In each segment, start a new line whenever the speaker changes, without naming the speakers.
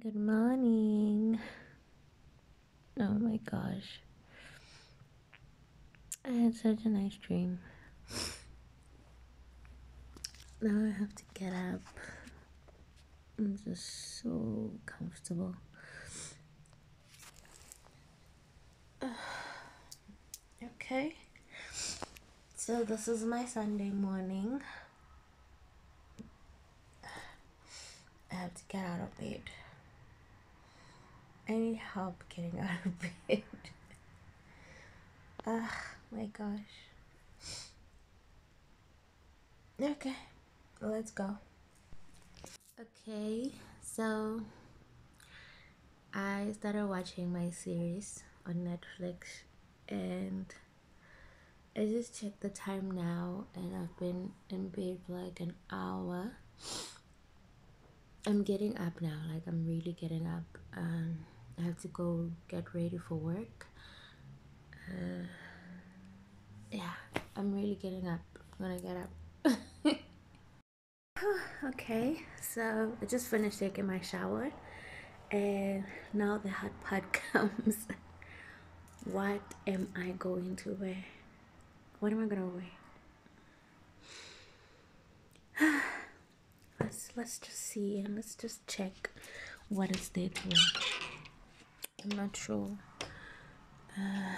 Good morning. Oh hmm. my gosh. I had such a nice dream. Now I have to get up. I'm just so comfortable. okay. So this is my Sunday morning. I have to get out of bed. I need help getting out of bed. Oh, my gosh. Okay, let's go. Okay, so I started watching my series on Netflix and I just checked the time now and I've been in bed for like an hour. I'm getting up now, like I'm really getting up. Um, I have to go get ready for work. Uh, yeah, I'm really getting up. I'm gonna get up. okay, so I just finished taking my shower, and now the hard part comes. what am I going to wear? What am I gonna wear? let's let's just see and let's just check what is there to wear. I'm not sure. Uh,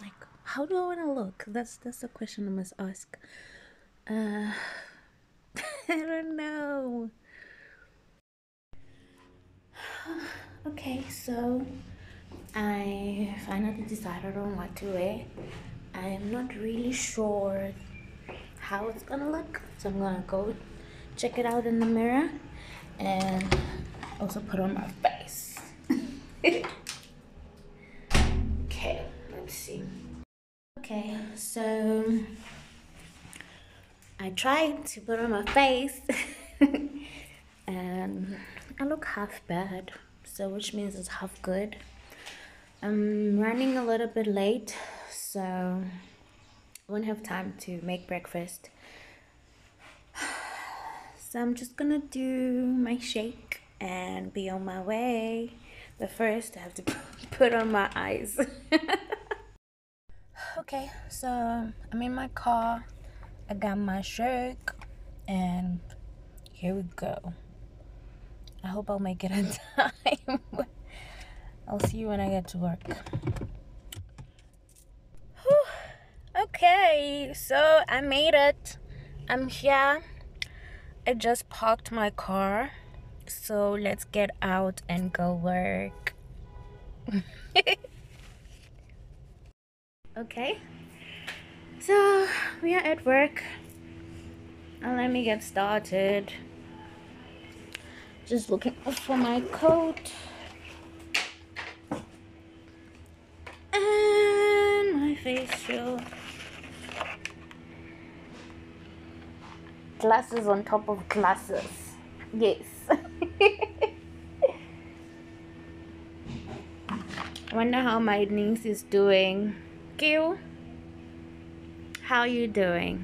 like, how do I want to look? That's that's the question I must ask. Uh, I don't know. okay, so I finally decided on what to wear. I'm not really sure how it's gonna look, so I'm gonna go check it out in the mirror and also put on my face. Okay, let's see. Okay, so I tried to put on my face and I look half bad, so which means it's half good. I'm running a little bit late, so I won't have time to make breakfast. So I'm just gonna do my shake and be on my way. But first, I have to put on my eyes. okay, so um, I'm in my car. I got my shirt, and here we go. I hope I'll make it in time. I'll see you when I get to work. Whew. Okay, so I made it. I'm here. I just parked my car so let's get out and go work. Okay. So we are at work. And let me get started. Just looking for my coat. And my face shield. Glasses on top of glasses. Yes wonder how my niece is doing. Gil how you doing